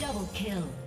Double kill.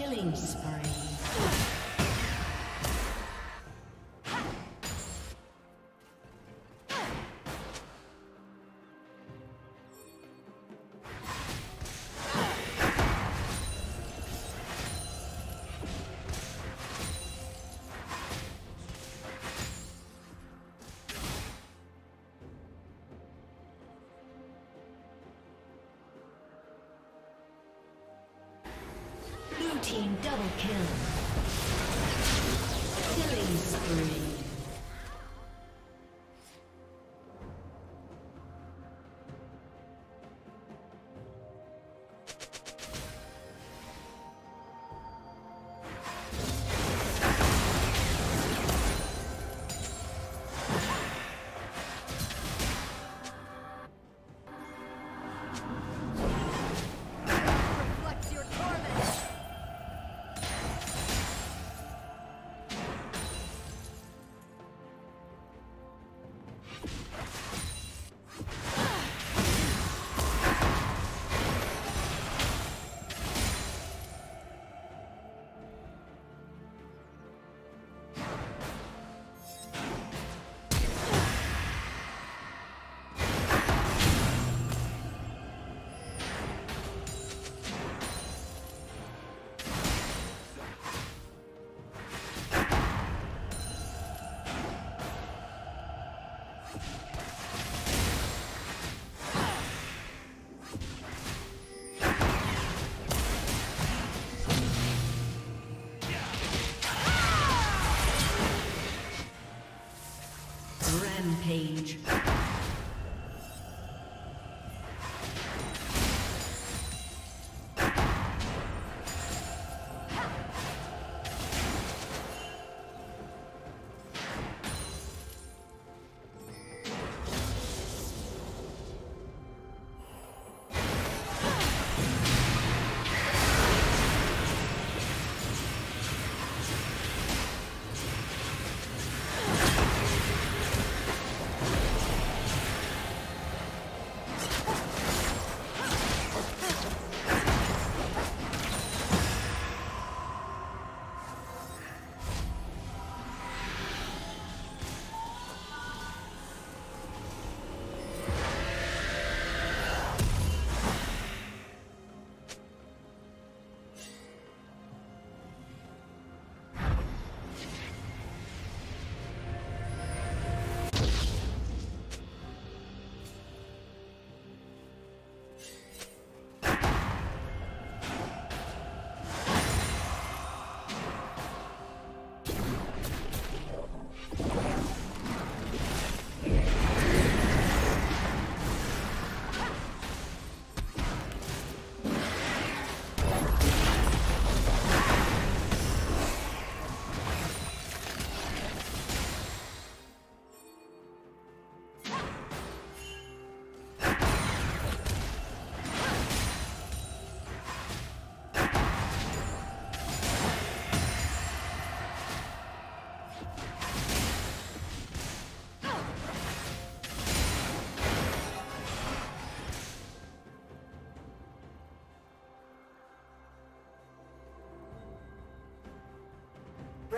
Killing spree. Double kill. Killing spree. Rampage.